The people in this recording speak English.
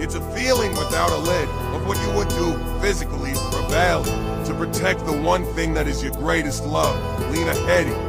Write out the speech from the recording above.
It's a feeling without a lid of what you would do physically, rebel, to protect the one thing that is your greatest love. Lena Headey.